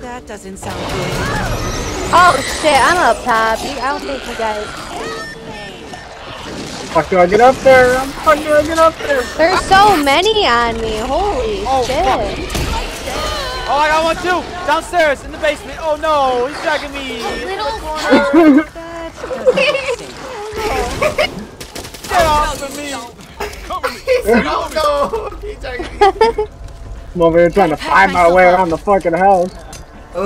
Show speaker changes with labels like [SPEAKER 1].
[SPEAKER 1] That doesn't sound good.
[SPEAKER 2] Oh shit, I'm up top. I don't think you guys.
[SPEAKER 3] Fuck, do I get up there? I'm fuck, do I get up there?
[SPEAKER 2] There's so many on me. Holy
[SPEAKER 4] Oh,
[SPEAKER 2] shit.
[SPEAKER 4] Oh, I got one too! Downstairs, in the basement. Oh no, he's dragging me.
[SPEAKER 5] Little
[SPEAKER 1] That doesn't stink.
[SPEAKER 4] Get off of me!
[SPEAKER 6] no, no. He's like,
[SPEAKER 3] I'm over here trying to find my way around the fucking house. Oh.